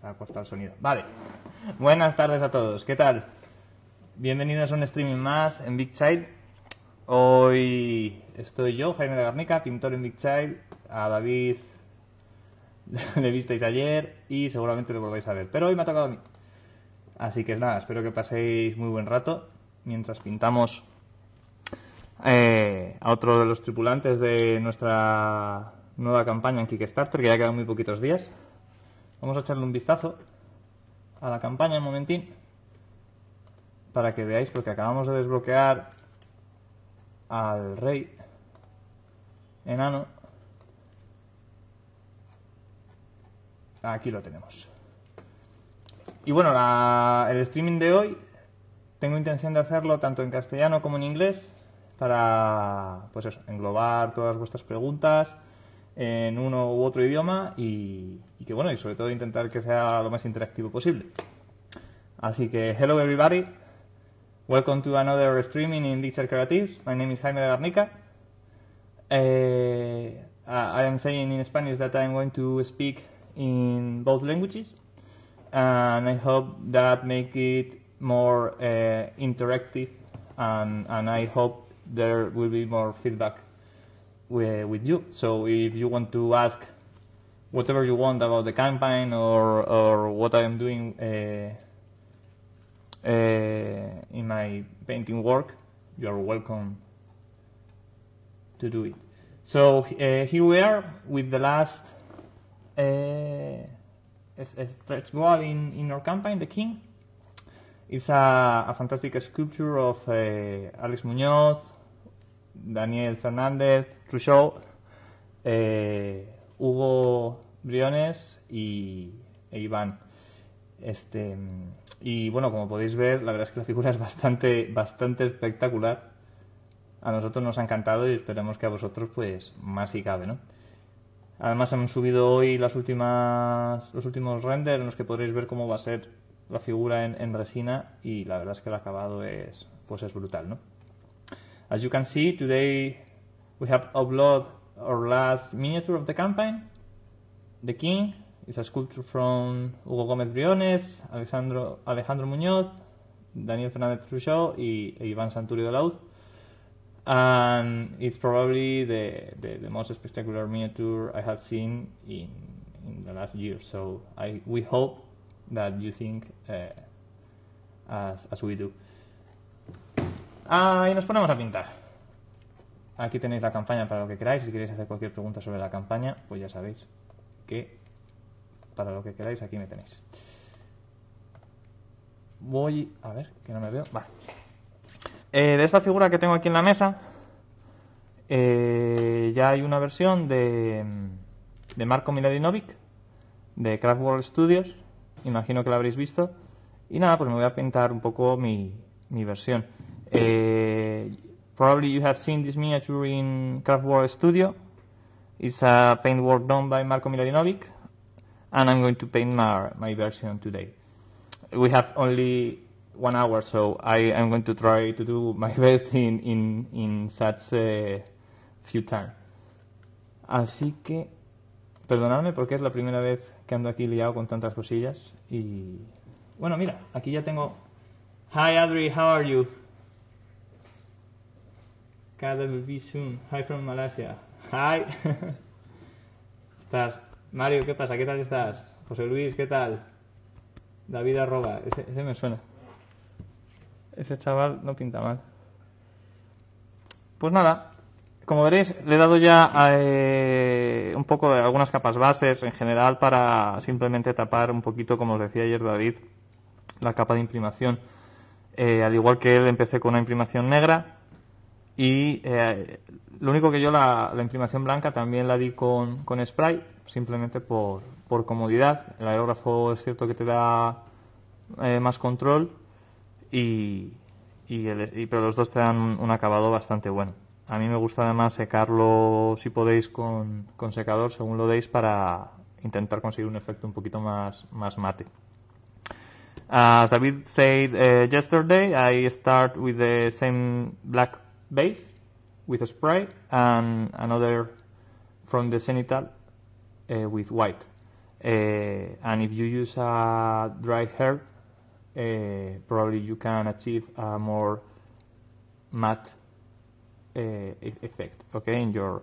está puesto el sonido. Vale. Buenas tardes a todos. ¿Qué tal? Bienvenidos a un streaming más en Big Child. Hoy estoy yo, Jaime de Garnica, pintor en Big Child. A David le visteis ayer y seguramente lo volváis a ver. Pero hoy me ha tocado a mí. Así que nada, espero que paséis muy buen rato mientras pintamos eh, a otro de los tripulantes de nuestra nueva campaña en Kickstarter, que ya quedan muy poquitos días. Vamos a echarle un vistazo a la campaña un momentín para que veáis, porque acabamos de desbloquear al rey enano. Aquí lo tenemos. Y bueno, el streaming de hoy tengo intención de hacerlo tanto en castellano como en inglés para pues eso, englobar todas vuestras preguntas en uno u otro idioma y, que bueno, y sobre todo intentar que sea lo más interactivo posible. Así que, hello everybody, welcome to another streaming in Digital Creatives. My name is Jaime de Garnica. Uh, I am saying in Spanish that I am going to speak in both languages, and I hope that make it more uh, interactive, and, and I hope there will be more feedback with you. So if you want to ask whatever you want about the campaign or or what I am doing uh, uh, in my painting work, you are welcome to do it. So uh, here we are with the last uh, stretch goal in, in our campaign, the King. It's a, a fantastic sculpture of uh, Alex Muñoz, Daniel Fernández, Truchot, eh, Hugo Briones y e Iván. Este, y bueno, como podéis ver, la verdad es que la figura es bastante, bastante espectacular. A nosotros nos ha encantado y esperemos que a vosotros pues más si cabe, ¿no? Además han subido hoy las últimas, los últimos renders en los que podréis ver cómo va a ser la figura en, en resina y la verdad es que el acabado es, pues es brutal, ¿no? As you can see, today we have uploaded our last miniature of the campaign. The King is a sculpture from Hugo Gómez Briones, Alejandro, Alejandro Muñoz, Daniel Fernández Truchot y Iván Santurio de Lauz. And it's probably the, the, the, most spectacular miniature I have seen in, in the last year. So I, we hope that you think uh, as, as we do. Ah, y nos ponemos a pintar. Aquí tenéis la campaña para lo que queráis. Si queréis hacer cualquier pregunta sobre la campaña, pues ya sabéis que para lo que queráis aquí me tenéis. Voy a ver, que no me veo. Vale. Eh, de esta figura que tengo aquí en la mesa, eh, ya hay una versión de, de Marco Miladinovic, de Craft World Studios. Imagino que la habréis visto. Y nada, pues me voy a pintar un poco mi versión. Uh, probably you have seen this miniature in Craftwork Studio. It's a paint work done by Marco Miladinovic, and I'm going to paint my, my version today. We have only one hour, so I am going to try to do my best in, in, in such a few time. Así que, perdonadme porque es la primera vez que ando aquí liado con tantas cosillas y... Bueno, mira, aquí ya tengo... Hi Adri, how are you? Cada will be soon. Hi from Malaysia. Hi. ¿Estás? Mario, ¿qué pasa? ¿Qué tal estás? José Luis, ¿qué tal? David arroba. Ese, ese me suena. Ese chaval no pinta mal. Pues nada, como veréis, le he dado ya eh, un poco de algunas capas bases en general para simplemente tapar un poquito, como os decía ayer David, la capa de imprimación. Eh, al igual que él, empecé con una imprimación negra y eh, lo único que yo la, la, imprimación blanca también la di con, con spray, simplemente por, por, comodidad. El aerógrafo es cierto que te da eh, más control, y, y, el, y, pero los dos te dan un, acabado bastante bueno. A mí me gusta además secarlo, si podéis, con, con secador, según lo deis, para intentar conseguir un efecto un poquito más, más mate. As David said uh, yesterday, I start with the same black base with a spray and another from the cenital uh, with white. Uh, and if you use a dry hair, uh, probably you can achieve a more matte uh, e- effect, okay, in your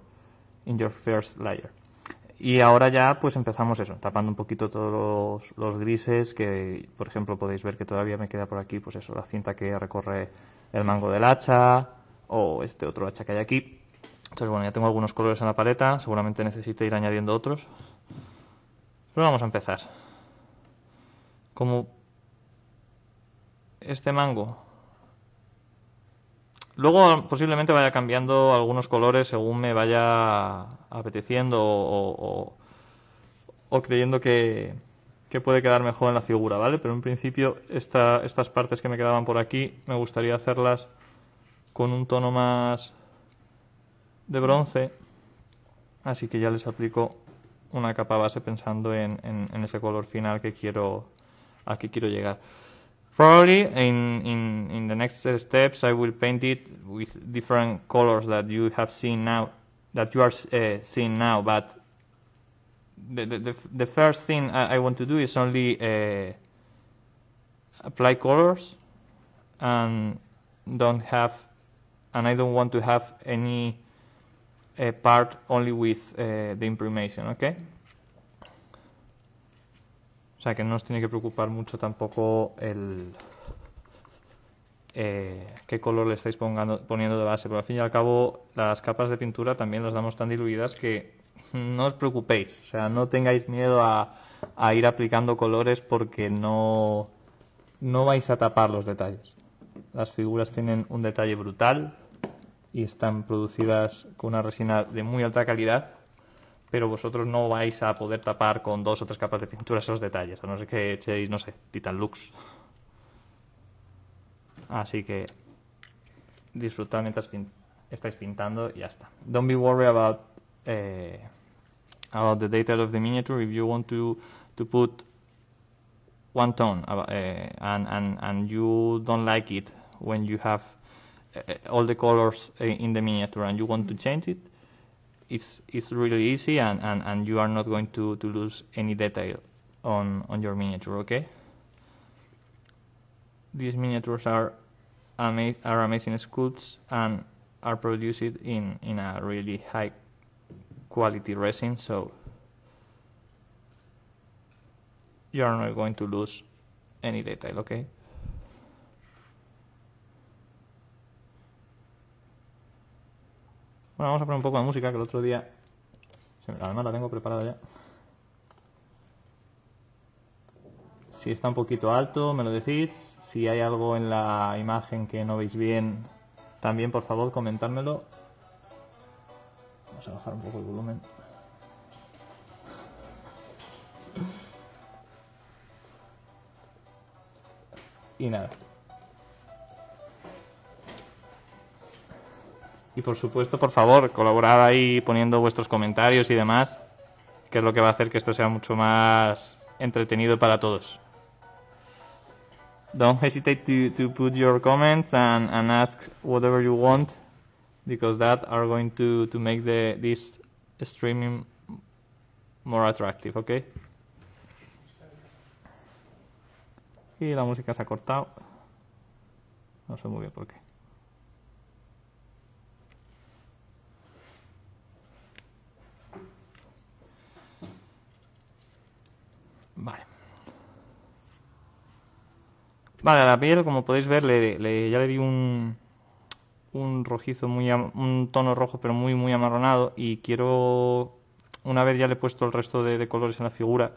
in your first layer. Y ahora ya pues empezamos eso, tapando un poquito todos los, los grises que, por ejemplo, podéis ver que todavía me queda por aquí, pues eso, la cinta que recorre el mango del hacha o este otro hacha que hay aquí. Entonces, bueno, ya tengo algunos colores en la paleta, seguramente necesito ir añadiendo otros. Pero vamos a empezar. Como este mango. Luego posiblemente vaya cambiando algunos colores según me vaya apeteciendo o, o- o creyendo que, que puede quedar mejor en la figura, ¿vale? Pero en principio esta- estas partes que me quedaban por aquí me gustaría hacerlas con un tono más de bronce. Así que ya les aplico una capa base pensando en, en- ese color final que quiero, al que quiero llegar. Probably in, in, in the next steps I will paint it with different colors that you have seen now, that you are uh, seeing now, but the, the, the, first thing I want to do is only uh, apply colors and don't have, and I don't want to have any uh, part only with uh, the imprimation, okay? O sea que no os tiene que preocupar mucho tampoco el eh, qué color le estáis pongando- poniendo de base, pero al fin y al cabo las capas de pintura también las damos tan diluidas que no os preocupéis, o sea, no tengáis miedo a, a ir aplicando colores porque no, no vais a tapar los detalles. Las figuras tienen un detalle brutal y están producidas con una resina de muy alta calidad pero vosotros no vais a poder tapar con dos o tres capas de pintura esos detalles, a no ser que echéis, no sé, Titan Lux. Así que disfrutad mientras pin- estáis pintando y ya está. Don't be worried about eh, about the detail of the miniature. If you want to to put one tone eh, and, and and you don't like it when you have Uh, all the colors in the miniature and you want to change it, it's it's really easy and, and, and you are not going to, to lose any detail on, on your miniature, okay? These miniatures are ama- are amazing sculpts and are produced in, in a really high quality resin, so you are not going to lose any detail, okay? Bueno, vamos a poner un poco de música, que el otro día... Además la tengo preparada ya. Si está un poquito alto, me lo decís. Si hay algo en la imagen que no veis bien, también por favor comentármelo. Vamos a bajar un poco el volumen. Y nada. Y por supuesto, por favor, colaborad ahí poniendo vuestros comentarios y demás, que es lo que va a hacer que esto sea mucho más entretenido para todos. Don't hesitate to, to put your comments and, and ask whatever you want, because that are going to, to make the, this streaming more attractive, okay? Y la música se ha cortado. No sé muy bien por qué. Vale. Vale, a la piel, como podéis ver, le, ya le di un, un rojizo, muy un tono rojo, pero muy, muy amarronado. Y quiero, una vez ya le he puesto el resto de, de colores en la figura,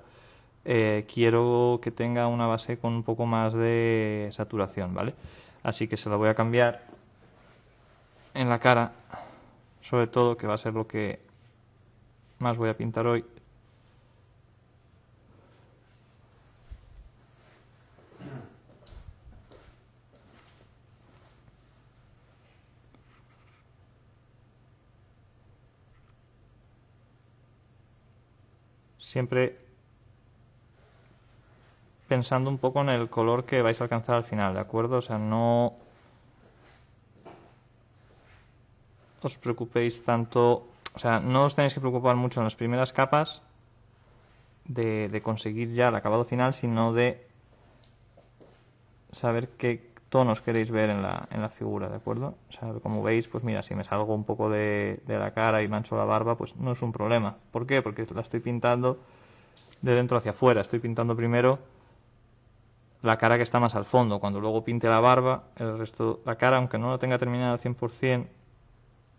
eh, quiero que tenga una base con un poco más de saturación, ¿vale? Así que se la voy a cambiar en la cara, sobre todo, que va a ser lo que más voy a pintar hoy. Siempre pensando un poco en el color que vais a alcanzar al final, ¿de acuerdo? O sea, no os preocupéis tanto, o sea, no os tenéis que preocupar mucho en las primeras capas de, de conseguir ya el acabado final, sino de saber qué tonos queréis ver en la, en la figura, ¿de acuerdo? O sea, como veis, pues mira, si me salgo un poco de, de la cara y mancho la barba, pues no es un problema. ¿Por qué? Porque la estoy pintando de dentro hacia afuera. Estoy pintando primero la cara que está más al fondo. Cuando luego pinte la barba, el resto, la cara, aunque no lo tenga terminado al 100%,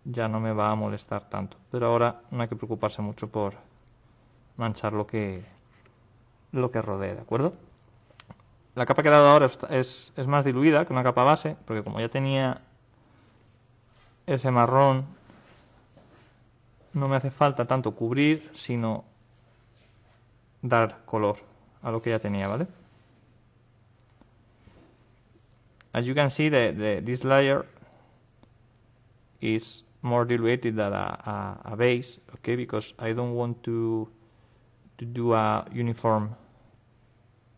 ya no me va a molestar tanto. Pero ahora no hay que preocuparse mucho por manchar lo que, lo que rodee, ¿de acuerdo? La capa que he dado ahora es, es más diluida que una capa base, porque como ya tenía ese marrón, no me hace falta tanto cubrir, sino dar color a lo que ya tenía, ¿vale? As you can see, the, the, this layer is more diluted than a, a, a base, okay, because I don't want to, to do a uniform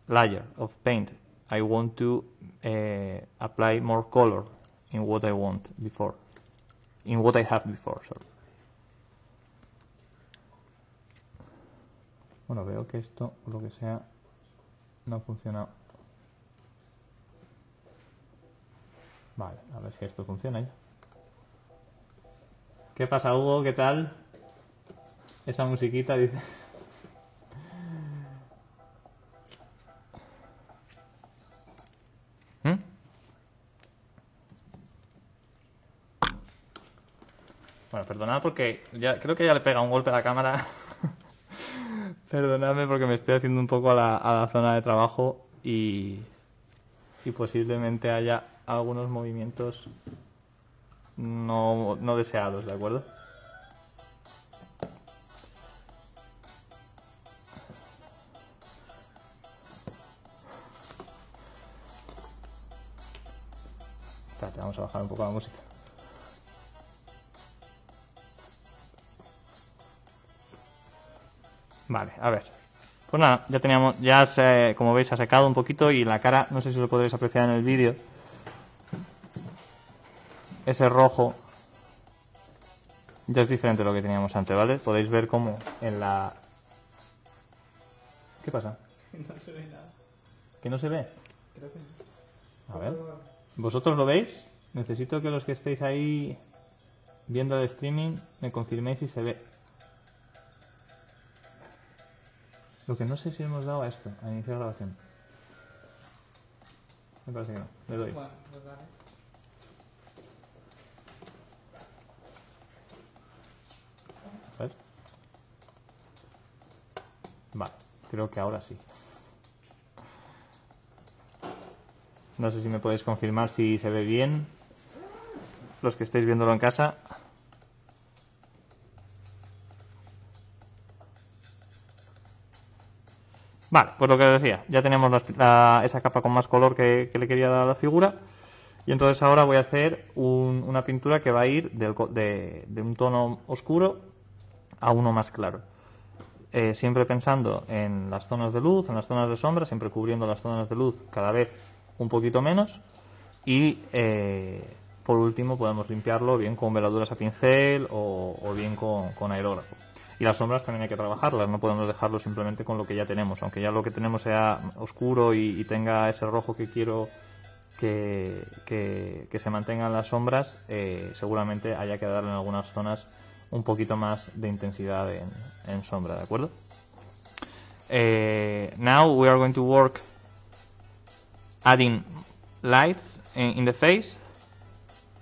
layer of paint. I want to uh, apply more color in what I want before, in what I have before, sorry. Bueno, veo que esto, por lo que sea, no ha funcionado. Vale, a ver si esto funciona ya. ¿Qué pasa, Hugo? ¿Qué tal? Esa musiquita dice... Perdonad porque ya creo que ya le pega un golpe a la cámara. Perdonadme porque me estoy haciendo un poco a la, zona de trabajo y, posiblemente haya algunos movimientos no, no deseados, ¿de acuerdo? Vamos a bajar un poco la música. Vale, a ver. Pues nada, ya teníamos, ya se, como veis ha secado un poquito y la cara, no sé si lo podréis apreciar en el vídeo, ese rojo ya es diferente de lo que teníamos antes, ¿vale? Podéis ver cómo en la... ¿Qué pasa? No se ve nada. ¿Que no se ve? Creo que no. A ver. ¿Vosotros lo veis? Necesito que los que estéis ahí viendo el streaming me confirméis si se ve. Lo que no sé si hemos dado a esto, a iniciar grabación. Me parece que no. Le doy. Bueno, pues. A ver. Vale, creo que ahora sí. No sé si me podéis confirmar si se ve bien. Los que estáis viéndolo en casa. Vale, pues lo que decía, ya tenemos esa capa con más color que, le quería dar a la figura. Y entonces ahora voy a hacer un- una pintura que va a ir de, un tono oscuro a uno más claro. Eh, siempre pensando en las zonas de luz, en las zonas de sombra, siempre cubriendo las zonas de luz cada vez un poquito menos. Y eh, por último podemos limpiarlo bien con veladuras a pincel o, o bien con, con aerógrafo. Y las sombras también hay que trabajarlas, no podemos dejarlo simplemente con lo que ya tenemos. Aunque ya lo que tenemos sea oscuro y, tenga ese rojo que quiero que, que- se mantengan las sombras, eh, seguramente haya que darle en algunas zonas un poquito más de intensidad en, en sombra, ¿de acuerdo? Eh, now we are going to work adding lights in, in the face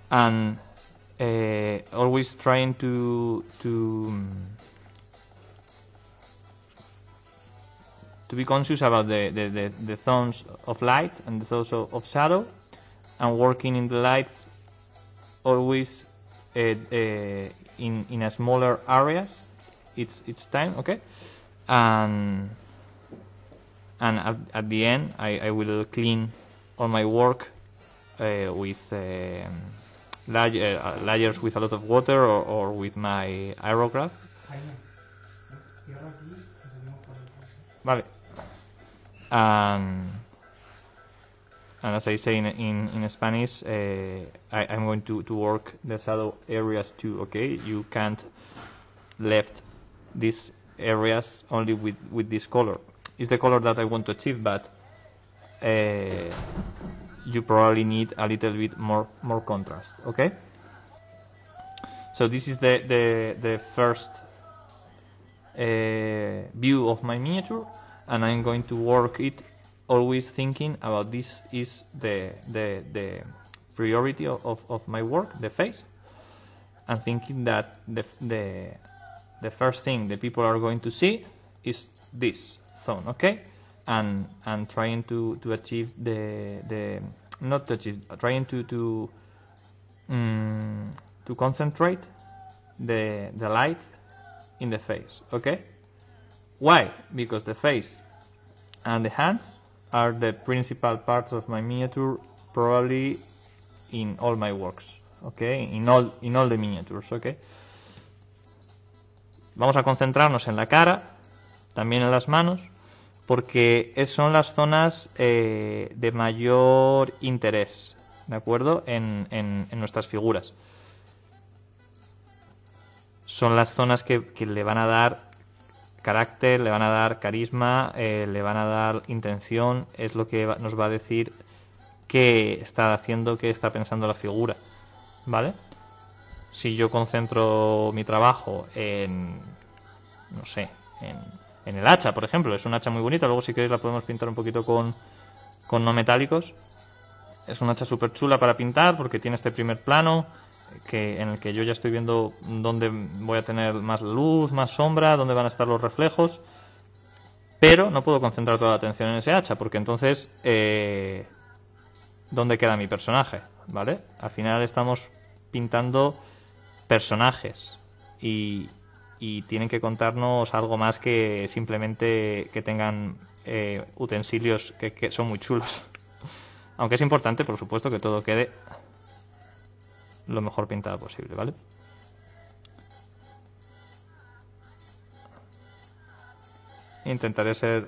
and uh, always trying to to to be conscious about the, the, the, the zones of light and the zones of, of shadow and working in the lights always uh, uh, in in a smaller areas it's it's time okay? And and at, at the end I, I will clean all my work uh, with um, layer, uh, layers with a lot of water or, or with my aerograph. Jaime, And, and as I say in, in, in Spanish, uh, I, I'm going to, to work the shadow areas too, okay? You can't left these areas only with, with this color. It's the color that I want to achieve, but uh, you probably need a little bit more more contrast. Okay. So this is the the, the first uh, view of my miniature, and I'm going to work it always thinking about this is the the the priority of, of, my work, the face, and thinking that the the the first thing the people are going to see is this zone, okay? And and trying to, to achieve the the not to achieve trying to to um, to concentrate the the light in the face, okay? Why? Because the face and the hands are the principal parts of my miniature, probably in all my works, okay? In all in all the miniatures, okay? Vamos a concentrarnos en la cara, también en las manos, porque son las zonas eh, de mayor interés, ¿de acuerdo? En, en, en, nuestras figuras. Son las zonas que, que, le van a dar carácter, le van a dar carisma, eh, le van a dar intención, es lo que nos va a decir qué está haciendo, qué está pensando la figura, ¿vale? si yo concentro mi trabajo en, no sé, en, en, el hacha, por ejemplo, es un hacha muy bonita, luego si queréis la podemos pintar un poquito con, con no metálicos. Es un hacha súper chula para pintar porque tiene este primer plano que, en el que yo ya estoy viendo dónde voy a tener más luz, más sombra, dónde van a estar los reflejos. Pero no puedo concentrar toda la atención en ese hacha porque entonces... Eh, ¿Dónde queda mi personaje? ¿Vale? Al final estamos pintando personajes y, y, tienen que contarnos algo más que simplemente que tengan eh, utensilios que, que, son muy chulos. Aunque es importante, por supuesto, que todo quede lo mejor pintado posible, ¿vale? Intentaré ser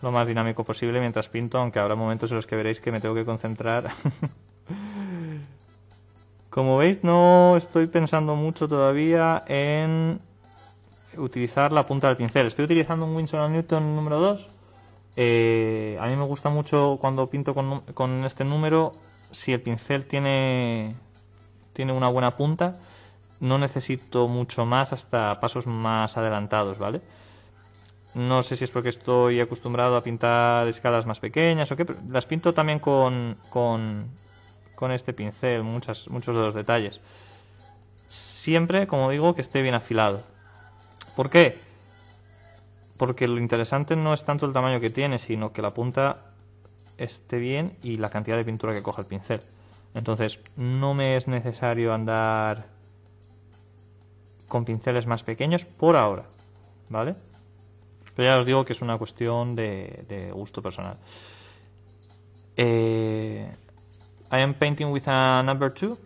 lo más dinámico posible mientras pinto, aunque habrá momentos en los que veréis que me tengo que concentrar Como veis, no estoy pensando mucho todavía en utilizar la punta del pincel. Estoy utilizando un Winsor Newton número 2. Eh, a mí me gusta mucho cuando pinto con, este número, si el pincel tiene, tiene una buena punta, no necesito mucho más hasta pasos más adelantados, ¿vale? No sé si es porque estoy acostumbrado a pintar escalas más pequeñas o qué, pero las pinto también con, con, con este pincel, muchos de los detalles. Siempre, como digo, que esté bien afilado. ¿Por qué? Porque lo interesante no es tanto el tamaño que tiene, sino que la punta esté bien y la cantidad de pintura que coja el pincel. Entonces, no me es necesario andar con pinceles más pequeños por ahora, ¿vale? Pero ya os digo que es una cuestión de, gusto personal. Eh, I am painting with a number two,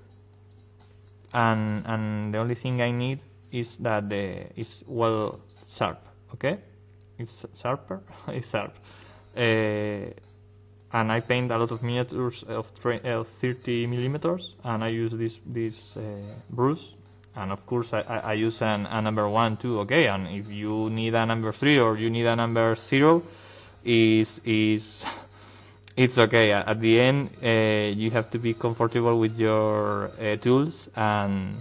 and and the only thing I need is that the well sharp. Okay, it's sharper. sharp. Uh, and I paint a lot of miniatures of, uh, 30 millimeters, and I use this this uh, brush, and of course I, I use an, a number one too. Okay, and if you need a number three or you need a number zero, is is it's okay. At the end, uh, you have to be comfortable with your uh, tools, and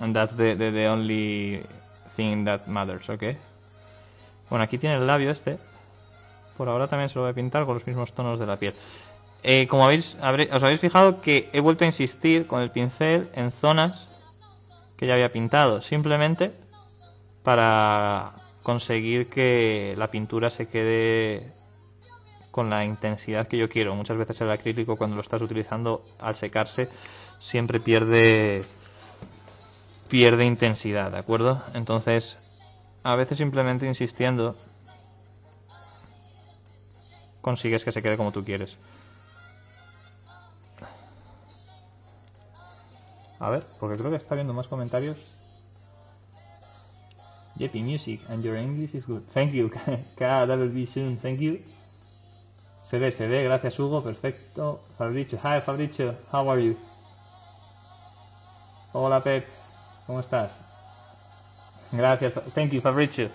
and that's the, the, the only thing that matters, okay? Bueno, aquí tiene el labio este. Por ahora también se lo voy a pintar con los mismos tonos de la piel. Eh, como habéis, os habéis fijado que he vuelto a insistir con el pincel en zonas que ya había pintado, simplemente para conseguir que la pintura se quede con la intensidad que yo quiero. Muchas veces el acrílico cuando lo estás utilizando al secarse siempre pierde pierde intensidad, ¿de acuerdo? Entonces, a veces simplemente insistiendo consigues que se quede como tú quieres. A ver, porque creo que está viendo más comentarios. Jeppy Music, and your English is good. Thank you. KWB soon. Thank you. Se ve, se ve, gracias Hugo, perfecto. Fabricio, hi Fabricio, how are you? Hola Pep, ¿Cómo estás? Gracias. Thank you, Fabrizio.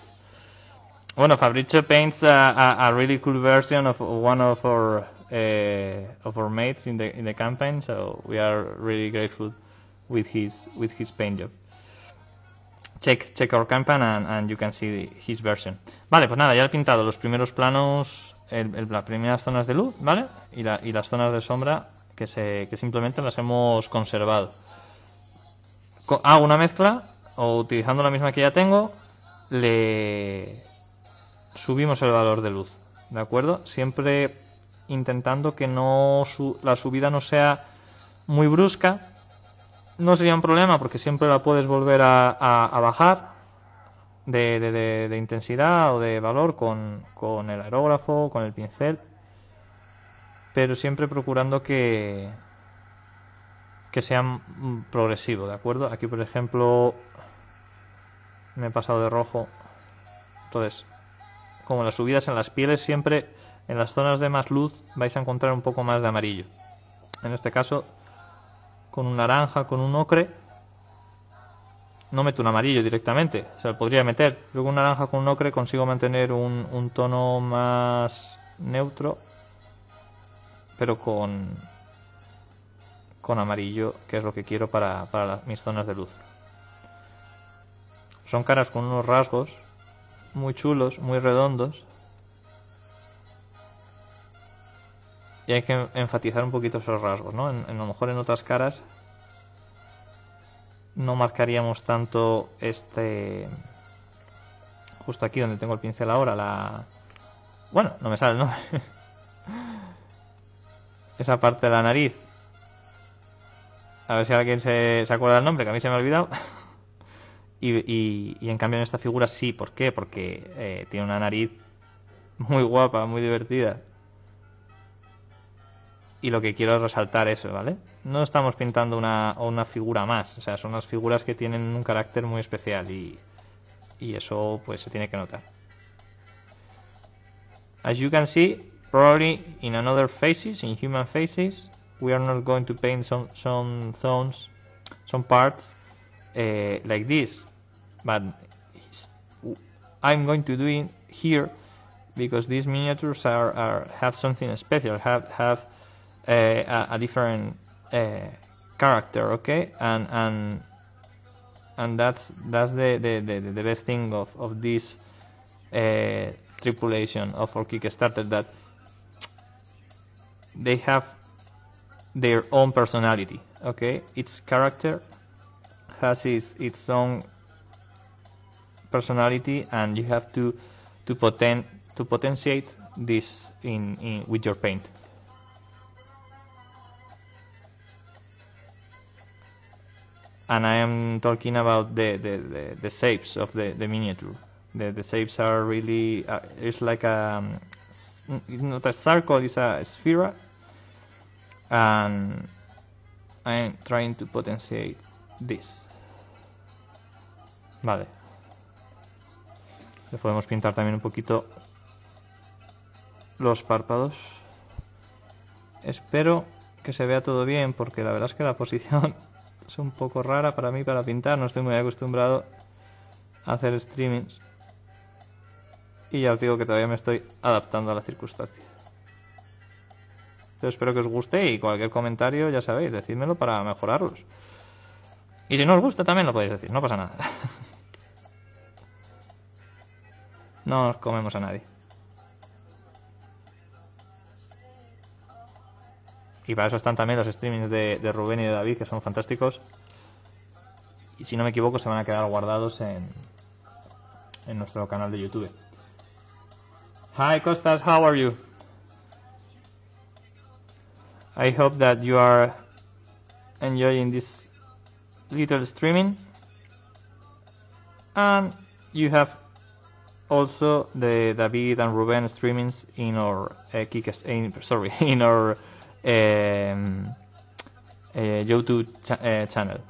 Bueno, Fabrizio paints a, a, a really cool version of one of our uh, of our mates in the in the campaign, so we are really grateful with his with his paint job. Check check our campaign and, and you can see his version. Vale, pues nada, ya he pintado los primeros planos, el, el- las primeras zonas de luz, ¿vale? Y, la- y las zonas de sombra que se que simplemente las hemos conservado. Co- hago una mezcla o utilizando la misma que ya tengo, le subimos el valor de luz, ¿de acuerdo? Siempre intentando que no su- la subida no sea muy brusca. No sería un problema porque siempre la puedes volver a, bajar de, intensidad o de valor con, con el aerógrafo, con el pincel. Pero siempre procurando que, que sea progresivo, ¿de acuerdo? Aquí, por ejemplo, me he pasado de rojo. Entonces, como las subidas en las pieles, siempre en las zonas de más luz vais a encontrar un poco más de amarillo. En este caso, con un naranja, con un ocre, no meto un amarillo directamente, o sea, podría meter. Luego un naranja con un ocre consigo mantener un, tono más neutro, pero con, con amarillo, que es lo que quiero para, para mis zonas de luz. Son caras con unos rasgos muy chulos, muy redondos. Y hay que enfatizar un poquito esos rasgos, ¿no? En, a lo mejor en otras caras no marcaríamos tanto este... Justo aquí donde tengo el pincel ahora, la... Bueno, no me sale el nombre. Esa parte de la nariz. A ver si alguien se, se acuerda del nombre, que a mí se me ha olvidado. Y, en cambio en esta figura sí, ¿por qué? Porque eh, tiene una nariz muy guapa, muy divertida. Y lo que quiero es resaltar eso, ¿vale? No estamos pintando una, una figura más, o sea, son unas figuras que tienen un carácter muy especial y, y eso pues se tiene que notar. As you can see, probably in another faces, in human faces, we are not going to paint some some zones, some parts uh, like this, but I'm going to do it here because these miniatures are, are have something special, have have uh, a, a different uh, character, okay, and and and that's that's the the, the, the best thing of of this uh, tripulation of our Kickstarter that they have their own personality, okay, its character has its its own personality and you have to to poten to potentiate this in, in with your paint. And I am talking about the the, the, the shapes of the, the miniature. The, the shapes are really uh, it's like a um, not a circle it's a sphere. And I'm trying to potentiate this. Vale. Le podemos pintar también un poquito los párpados. Espero que se vea todo bien porque la verdad es que la posición es un poco rara para mí para pintar. No estoy muy acostumbrado a hacer streamings. Y ya os digo que todavía me estoy adaptando a las circunstancias. Espero que os guste y cualquier comentario, ya sabéis, decídmelo para mejorarlos. Y si no os gusta también lo podéis decir, no pasa nada. No nos comemos a nadie. Y para eso están también los streamings de, Rubén y de David, que son fantásticos. Y si no me equivoco, se van a quedar guardados en, en nuestro canal de YouTube. Hi Costas, how are you? I hope that you are enjoying this little streaming. And you have also the David and Ruben streamings in our Kick- in, sorry in our um, uh, YouTube uh, channel.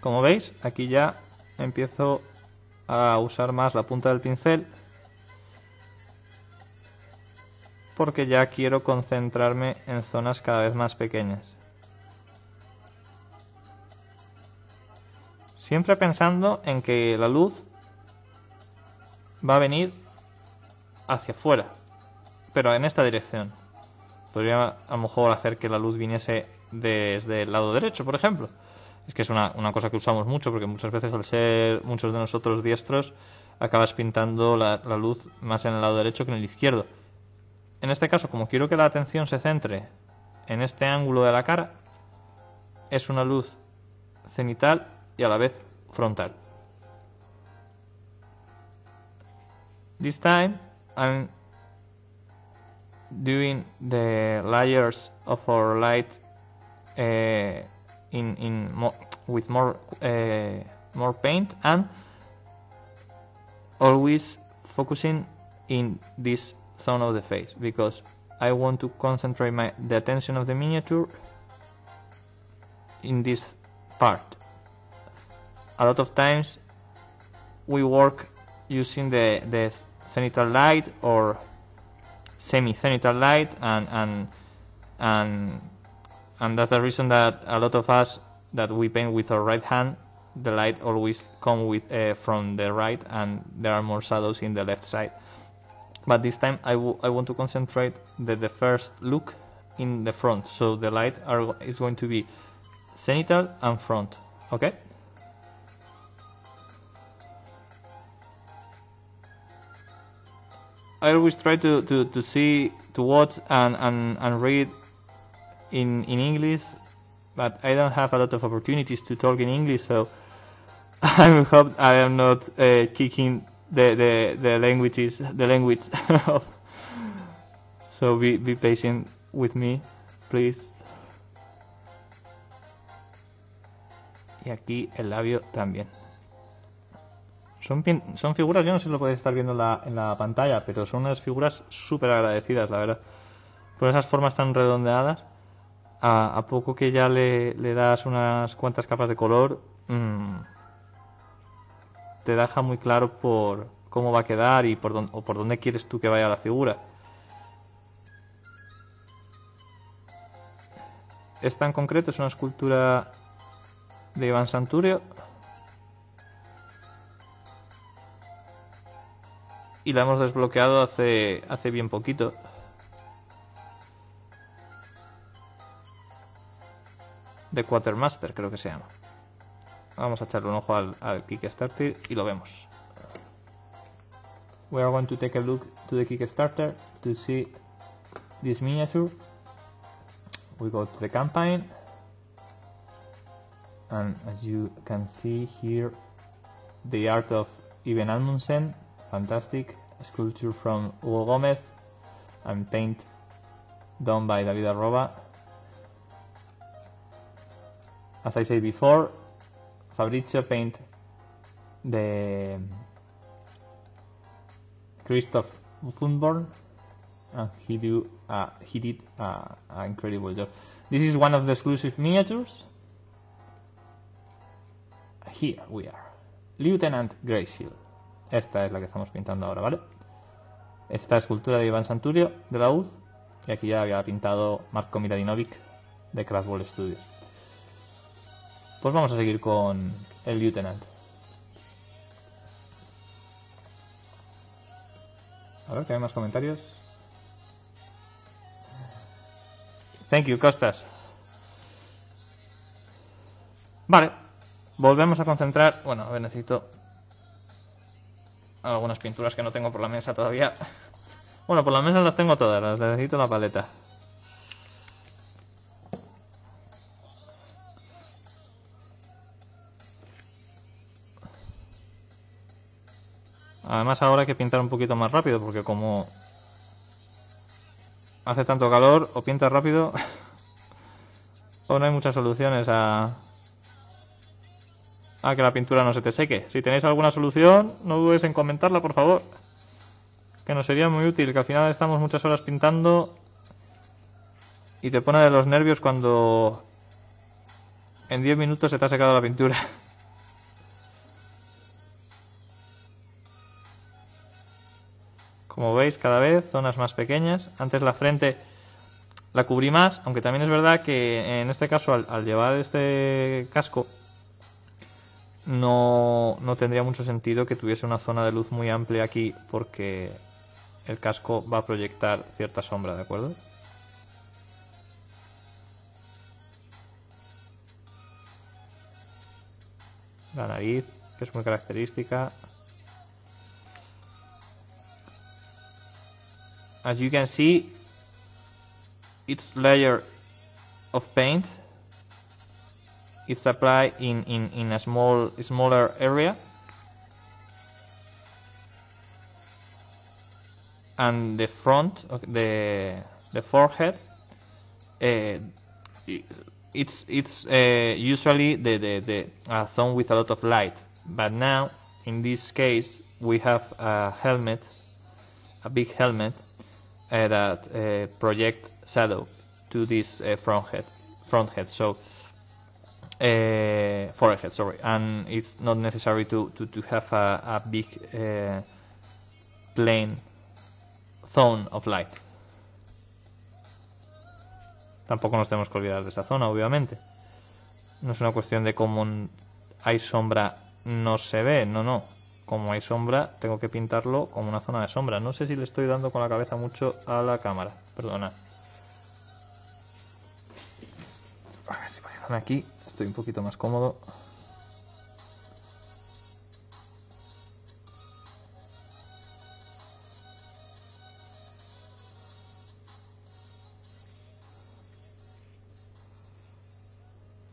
Como veis, aquí ya empiezo a usar más la punta del pincel porque ya quiero concentrarme en zonas cada vez más pequeñas. Siempre pensando en que la luz va a venir hacia afuera, pero en esta dirección. Podría a lo mejor hacer que la luz viniese desde el lado derecho, por ejemplo. Es que es una, una cosa que usamos mucho porque muchas veces al ser muchos de nosotros diestros acabas pintando la, la luz más en el lado derecho que en el izquierdo. En este caso, como quiero que la atención se centre en este ángulo de la cara, es una luz cenital y a la vez frontal. This time I'm doing the layers of our light uh, in in mo with more uh, more paint and always focusing in this zone of the face because I want to concentrate my the attention of the miniature in this part. A lot of times we work using the the zenithal light or semi-zenithal light and and and and that's the reason that a lot of us that we paint with our right hand the light always come with uh, from the right and there are more shadows in the left side. But this time I, I want to concentrate the, the first look in the front so the light are, is going to be zenithal and front okay I always try to, to, to see to watch and, and, and read in in English but I don't have a lot of opportunities to talk in English so I hope I am not uh, kicking the, the, the languages the language of so be, be patient with me please. Y aquí el labio también son, son figuras, yo no sé si lo podéis estar viendo en la, en la pantalla, pero son unas figuras súper agradecidas, la verdad. Por esas formas tan redondeadas, a, a poco que ya le, le das unas cuantas capas de color, mm, te deja muy claro por cómo va a quedar y por, dónde, o por dónde quieres tú que vaya la figura. Esta en concreto es una escultura de Iván Santurio. Y la hemos desbloqueado hace, hace bien poquito. De Quartermaster creo que se llama. Vamos a echarle un ojo al, al Kickstarter y lo vemos. We are going to take a look to the Kickstarter to see this miniature. We go to the campaign. And as you can see here, the art of Iben Almundsen, fantastic sculpture from Hugo Gomez, and paint done by David Arroba. As I said before, Fabrizio paint the Christoph Funborn, and he do uh, he did uh, an incredible job. This is one of the exclusive miniatures. Here we are, Lieutenant Grayshield. Esta es la que estamos pintando ahora, ¿vale? Esta escultura de Iván Santurio de la UZ y aquí ya había pintado Marco Miladinovic de Craftball Studios. Pues vamos a seguir con el Lieutenant. A ver, que hay más comentarios. Thank you, Costas. Vale, volvemos a concentrar. Bueno, a ver, necesito algunas pinturas que no tengo por la mesa todavía. Bueno, por la mesa las tengo todas, las necesito la paleta. Además ahora hay que pintar un poquito más rápido porque como hace tanto calor o pintas rápido o no hay muchas soluciones a, a que la pintura no se te seque. Si tenéis alguna solución, no dudes en comentarla, por favor. Que nos sería muy útil, que al final estamos muchas horas pintando y te pone de los nervios cuando en 10 minutos se te ha secado la pintura. Como veis, cada vez zonas más pequeñas. Antes la frente la cubrí más, aunque también es verdad que en este caso al, al llevar este casco no, no tendría mucho sentido que tuviese una zona de luz muy amplia aquí porque el casco va a proyectar cierta sombra, ¿de acuerdo? La nariz, que es muy característica. As you can see, each layer of paint is applied in, in, in a small smaller area. And the front the the forehead uh, it's it's uh, usually the the, the uh, zone with a lot of light. But now in this case we have a helmet a big helmet uh, that uh, project shadow to this uh, front head front head. So uh, forehead sorry. And it's not necessary to, to, to have a, a big uh, plane zone of light. Tampoco nos tenemos que olvidar de esa zona obviamente. No es una cuestión de cómo hay sombra no se ve. No no. Como hay sombra tengo que pintarlo como una zona de sombra. No sé si le estoy dando con la cabeza mucho a la cámara. Perdona. A ver si me aquí estoy un poquito más cómodo.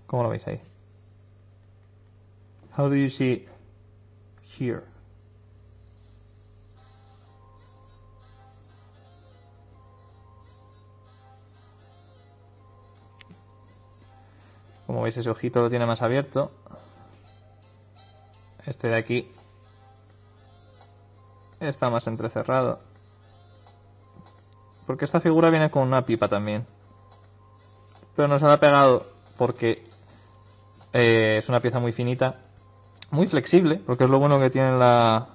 ¿Cómo lo veis ahí? How do you see here? Veis ese ojito lo tiene más abierto. Este de aquí está más entrecerrado. Porque esta figura viene con una pipa también. Pero no se la ha pegado porque eh, es una pieza muy finita. Muy flexible, porque es lo bueno que tiene la,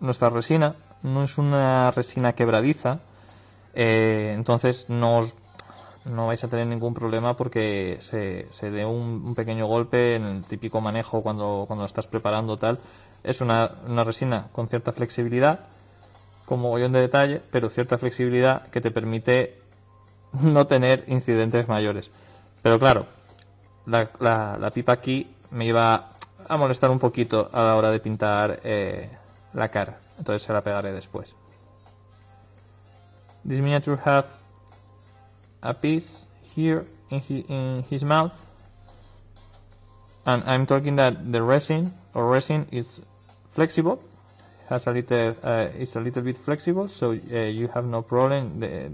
nuestra resina. No es una resina quebradiza. Eh, entonces no os no vais a tener ningún problema porque se, se dé un, pequeño golpe en el típico manejo cuando, cuando estás preparando tal. Es una, una resina con cierta flexibilidad, con mogollón de detalle, pero cierta flexibilidad que te permite no tener incidentes mayores. Pero claro, la, la, pipa aquí me iba a molestar un poquito a la hora de pintar eh, la cara. Entonces se la pegaré después. This miniature have a piece here in his, in his mouth. And I'm talking that the resin or resin is flexible. Has a little uh, it's a little bit flexible so uh, you have no problem. They,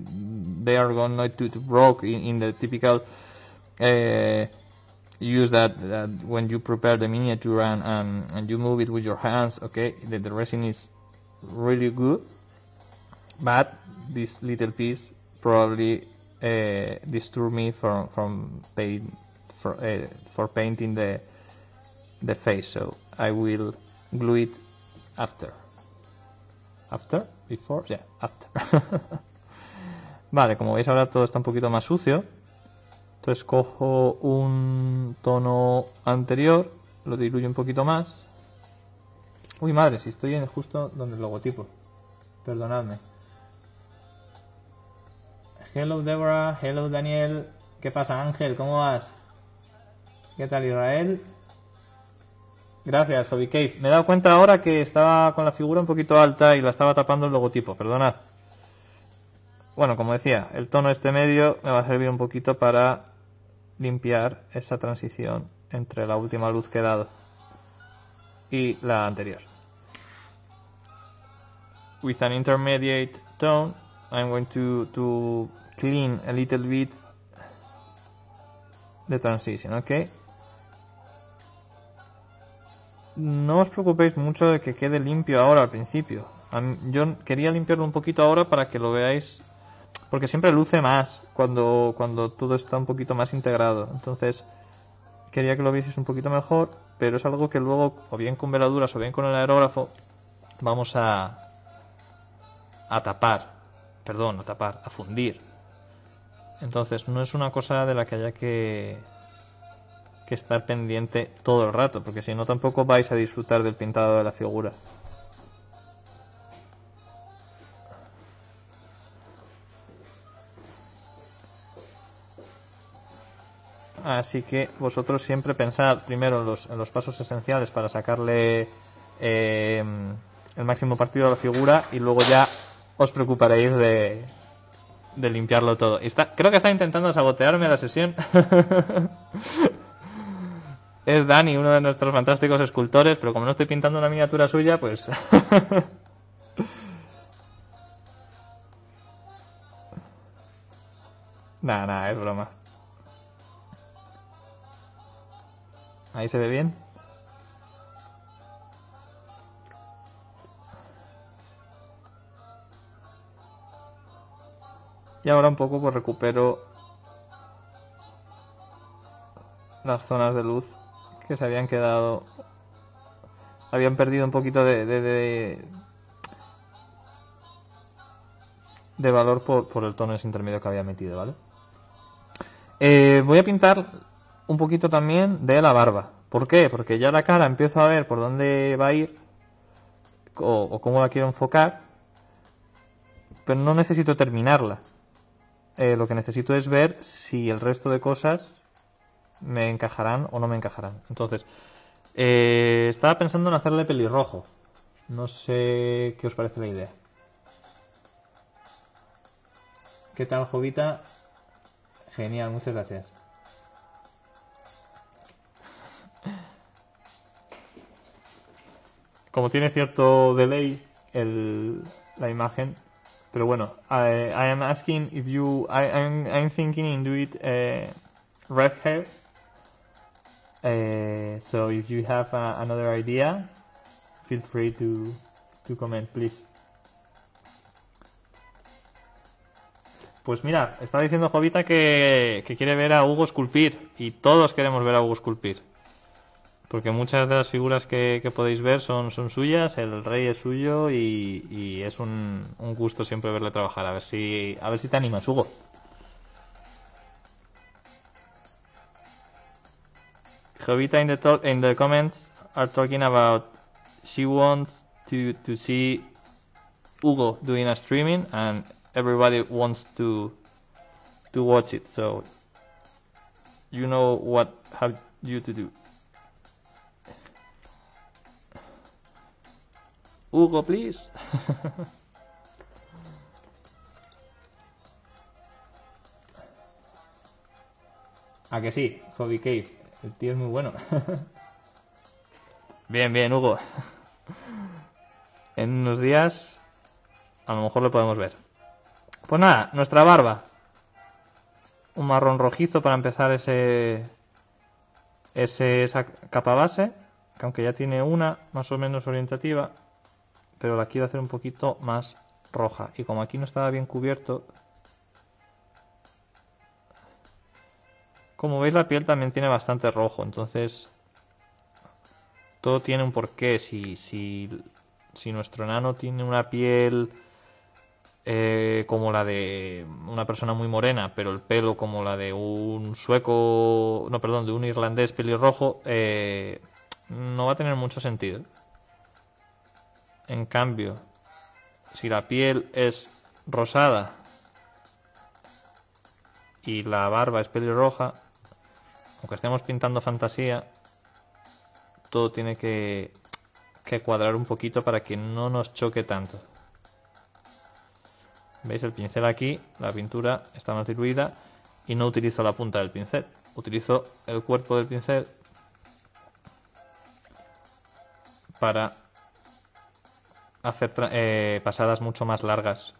they are going not to, to broke in, in the typical uh, use that, that when you prepare the miniature and, and, and you move it with your hands okay the, the resin is really good. But this little piece probably uh, disturb me from from paint for uh, for painting the the face. So I will glue it after. After before yeah after. Vale como veis ahora todo está un poquito más sucio. Entonces cojo un tono anterior lo diluyo un poquito más. Uy madre si estoy en justo donde el logotipo. Perdonadme Hello Deborah, hello Daniel. ¿Qué pasa Ángel? ¿Cómo vas? ¿Qué tal Israel? Gracias, Hobby Cave. Me he dado cuenta ahora que estaba con la figura un poquito alta y la estaba tapando el logotipo, perdonad. Bueno, como decía, el tono este medio me va a servir un poquito para limpiar esa transición entre la última luz que he dado y la anterior. With an intermediate tone, I'm going to, to clean a little bit the transition, ¿ok? No os preocupéis mucho de que quede limpio ahora al principio. Yo quería limpiarlo un poquito ahora para que lo veáis, porque siempre luce más cuando, cuando todo está un poquito más integrado. Entonces, quería que lo vieseis un poquito mejor, pero es algo que luego, o bien con veladuras o bien con el aerógrafo, vamos a, a tapar, perdón, a tapar, a fundir. Entonces no es una cosa de la que haya que, estar pendiente todo el rato, porque si no tampoco vais a disfrutar del pintado de la figura. Así que vosotros siempre pensad primero en los, en los pasos esenciales para sacarle eh, el máximo partido a la figura y luego ya os preocuparéis de, de limpiarlo todo. Está, creo que está intentando sabotearme la sesión. es Dani, uno de nuestros fantásticos escultores, pero como no estoy pintando una miniatura suya, pues... nada, nada, es broma. Ahí se ve bien. Ahora un poco pues recupero las zonas de luz que se habían quedado habían perdido un poquito de de, valor por, por, el tono ese intermedio que había metido, ¿vale? Eh, voy a pintar un poquito también de la barba. ¿Por qué? Porque ya la cara empiezo a ver por dónde va a ir o cómo la quiero enfocar, pero no necesito terminarla. Eh, lo que necesito es ver si el resto de cosas me encajarán o no me encajarán. Entonces, eh, estaba pensando en hacerle pelirrojo. No sé qué os parece la idea. ¿Qué tal, Jovita? Genial, muchas gracias. Como tiene cierto delay el, la imagen, pero bueno, I, I am asking if you, I, I'm, thinking in do it uh, red hair. Uh, so if you have uh, another idea, feel free to, to comment, please. Pues mira, está diciendo Jovita que, que quiere ver a Hugo esculpir y todos queremos ver a Hugo esculpir. Porque muchas de las figuras que, podéis ver son, suyas, el rey es suyo y, es un, gusto siempre verle trabajar. A ver si, a ver si te animas, Hugo. Jovita in the, in the comments are talking about she wants to, to see Hugo doing a streaming and everybody wants to to watch it. So you know what have you to do. Hugo, please. ¿A que sí? Hobby Cave. El tío es muy bueno. bien, bien, Hugo. en unos días a lo mejor lo podemos ver. Pues nada, nuestra barba. Un marrón rojizo para empezar ese, ese esa capa base, que aunque ya tiene una más o menos orientativa, pero la quiero hacer un poquito más roja. Y como aquí no estaba bien cubierto, como veis la piel también tiene bastante rojo, entonces todo tiene un porqué. Si, si, si nuestro enano tiene una piel eh, como la de una persona muy morena, pero el pelo como la de un sueco, no, perdón, de un irlandés pelirrojo, eh, no va a tener mucho sentido. En cambio, si la piel es rosada y la barba es pelirroja, aunque estemos pintando fantasía, todo tiene que, que cuadrar un poquito para que no nos choque tanto. ¿Veis el pincel aquí? La pintura está más diluida y no utilizo la punta del pincel. Utilizo el cuerpo del pincel para hacer eh, pasadas mucho más largas.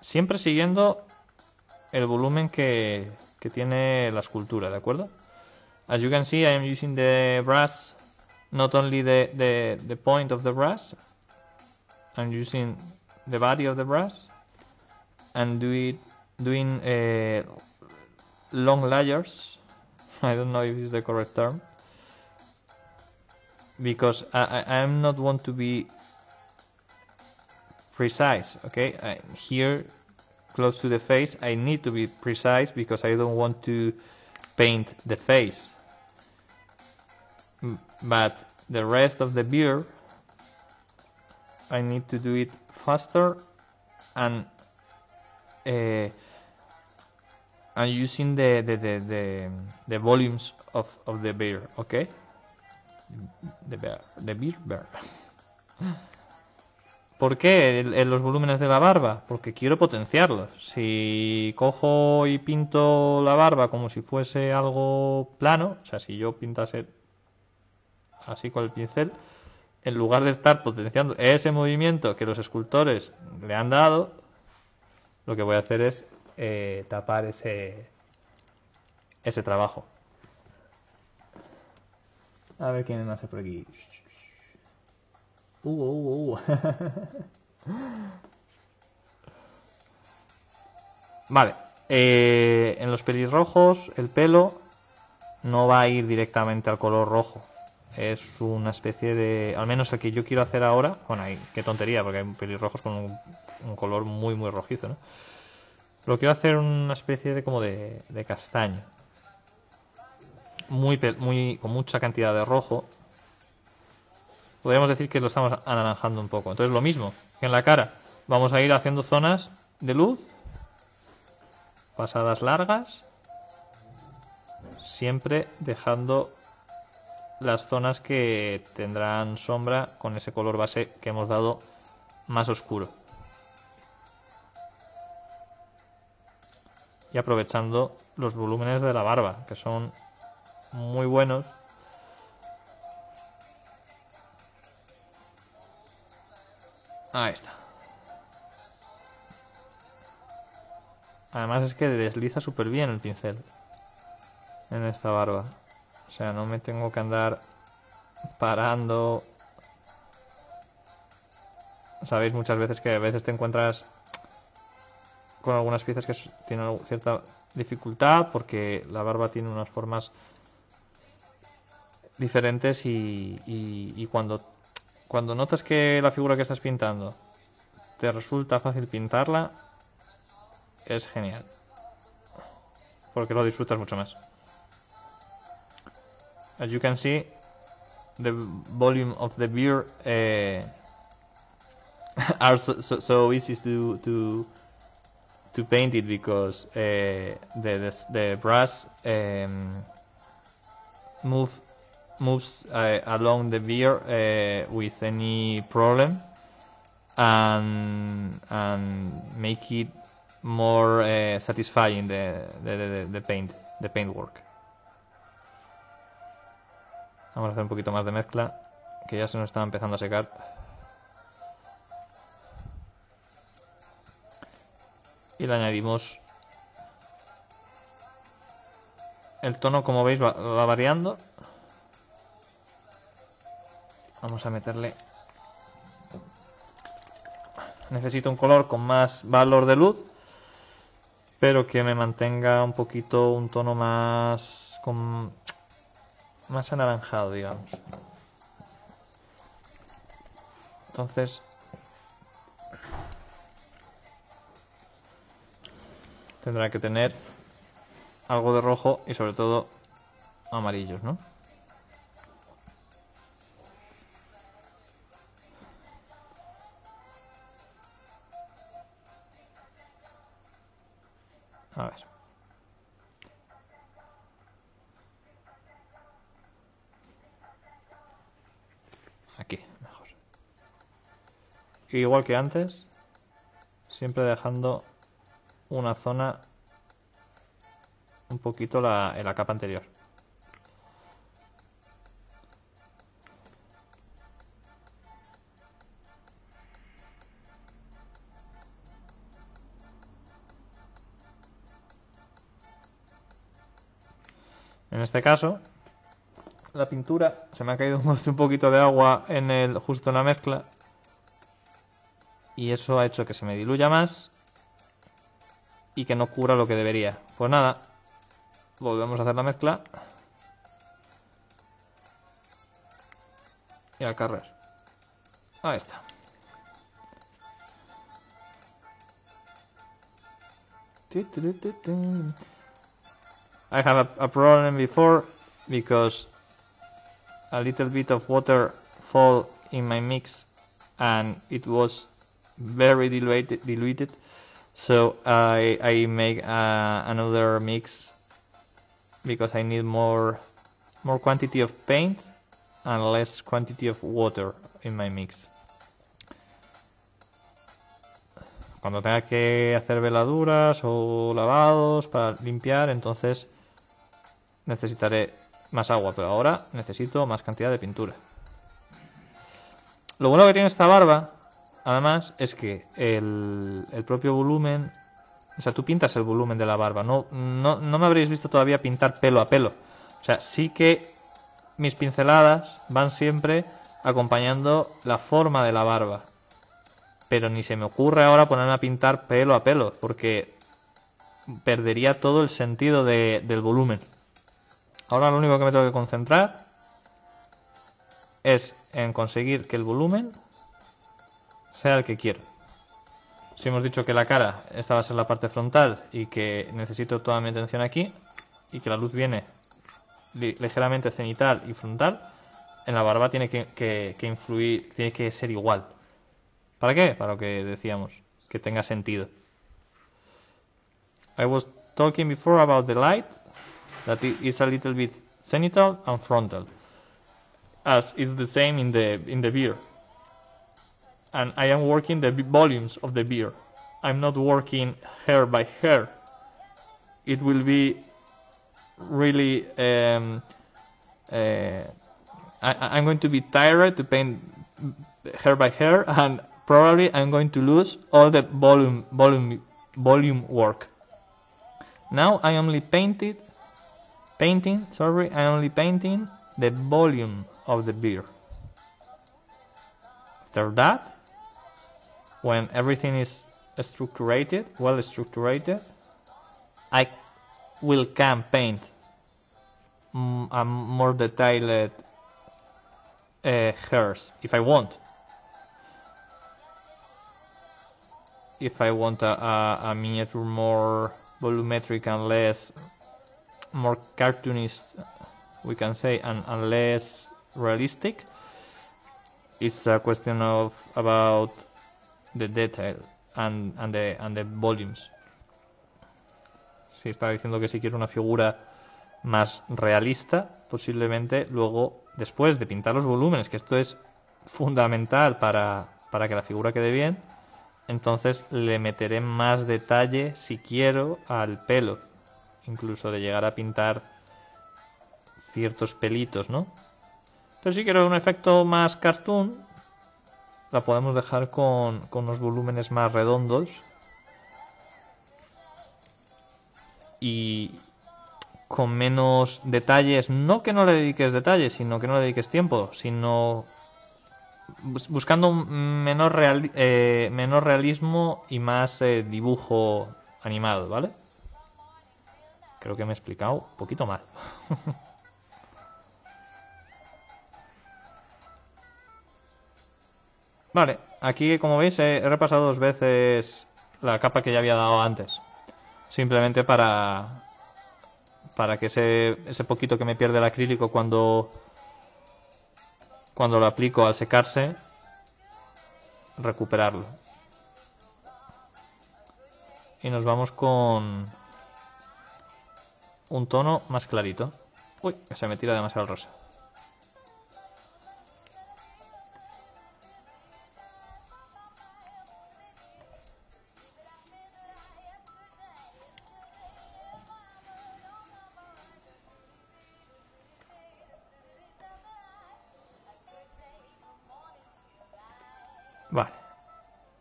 Siempre siguiendo el volumen que, que tiene la escultura, ¿de acuerdo? As you can see, I am using the brush, not only the, the, the point of the brush, I'm using the body of the brush and do it, doing uh, long layers. I don't know if it's the correct term because I, I am not want to be precise. Okay, I, here close to the face, I need to be precise because I don't want to paint the face. But the rest of the beard, I need to do it faster and uh, and using the the, the, the, the volumes of, of the beer, okay? Bear. ¿Por qué el- los volúmenes de la barba? Porque quiero potenciarlos. Si cojo y pinto la barba como si fuese algo plano, o sea, si yo pintase así con el pincel, en lugar de estar potenciando ese movimiento que los escultores le han dado, lo que voy a hacer es eh, tapar ese, ese trabajo. A ver quién más hay por aquí. Uh, uh, uh. vale. eh, en los pelirrojos el pelo no va a ir directamente al color rojo. Es una especie de... Al menos el que yo quiero hacer ahora... Bueno, ahí, qué tontería, porque hay pelirrojos con un, color muy, muy rojizo, ¿no? Pero quiero hacer una especie de como de castaño. Muy, con mucha cantidad de rojo. Podríamos decir que lo estamos anaranjando un poco. Entonces lo mismo que en la cara. Vamos a ir haciendo zonas de luz. Pasadas largas. Siempre dejando las zonas que tendrán sombra con ese color base que hemos dado más oscuro. Y aprovechando los volúmenes de la barba, que son muy buenos. Ahí está. Además es que desliza súper bien el pincel en esta barba. O sea, no me tengo que andar parando. Sabéis muchas veces que a veces te encuentras con algunas piezas que tienen cierta dificultad porque la barba tiene unas formas diferentes y, y- cuando, cuando notas que la figura que estás pintando te resulta fácil pintarla, es genial. Porque lo disfrutas mucho más. As you can see, the volume of the beer uh, are so, so, so easy to to to paint it because uh, the, the the brush um, move moves uh, along the beer uh, with any problem and and make it more uh, satisfying the, the, the, paint the paint work. Vamos a hacer un poquito más de mezcla que ya se nos está empezando a secar. Y le añadimos el tono, como veis, va variando. Vamos a meterle. Necesito un color con más valor de luz, pero que me mantenga un poquito un tono más más anaranjado, digamos. Entonces tendrá que tener algo de rojo y sobre todo amarillos, ¿no? Igual que antes, siempre dejando una zona un poquito la, en la capa anterior. En este caso, la pintura se me ha caído un poquito de agua en el justo en la mezcla y eso ha hecho que se me diluya más y que no cura lo que debería. Pues nada, volvemos a hacer la mezcla y al carrer. Ahí está. I have a, a problem before because a little bit of water fall in my mix and it was very diluted diluted so I, I make uh, another mix because I need more more quantity of paint and less quantity of water in my mix. Cuando tenga que hacer veladuras o lavados para limpiar, entonces necesitaré más agua, pero ahora necesito más cantidad de pintura. Lo bueno que tiene esta barba, además, es que el, el propio volumen, o sea, tú pintas el volumen de la barba, no, no, no me habréis visto todavía pintar pelo a pelo. O sea, sí que mis pinceladas van siempre acompañando la forma de la barba. Pero ni se me ocurre ahora ponerme a pintar pelo a pelo, porque perdería todo el sentido de- del volumen. Ahora lo único que me tengo que concentrar es en conseguir que el volumen sea el que quiero. Si hemos dicho que la cara, esta va a ser la parte frontal y que necesito toda mi atención aquí y que la luz viene li- ligeramente cenital y frontal, en la barba tiene que, que- que influir, tiene que ser igual. ¿Para qué? Para lo que decíamos, que tenga sentido. I was talking before about the light, that it is a little bit cenital and frontal, as is the same in the in the beer. And I am working the volumes of the beer. I'm not working hair by hair. It will be really um, uh, I, I'm going to be tired to paint hair by hair, and probably I'm going to lose all the volume volume volume work. Now I only painted painting. Sorry, I only painting the volume of the beer. After that, when everything is structured, well structured, I will can paint mm, a more detailed uh, hairs if I want. If I want a, a, a miniature more volumetric and less more cartoonist, we can say, and, and less realistic, it's a question of about the detail and, and the and the volumes. Si está diciendo que si quiero una figura más realista, posiblemente luego, después de pintar los volúmenes, que esto es fundamental para, para que la figura quede bien, entonces le meteré más detalle, si quiero, al pelo. Incluso de llegar a pintar ciertos pelitos, ¿no? Pero si quiero un efecto más cartoon, la podemos dejar con, con unos volúmenes más redondos. Y con menos detalles, no que no le dediques detalles, sino que no le dediques tiempo, sino bus- buscando un menor, real- eh, menor realismo y más eh, dibujo animado, ¿vale? Creo que me he explicado un poquito mal. Vale, aquí como veis he, repasado dos veces la capa que ya había dado antes. Simplemente para, para que ese, ese poquito que me pierde el acrílico cuando, cuando lo aplico al secarse, recuperarlo. Y nos vamos con un tono más clarito. Uy, se me tira demasiado el rosa.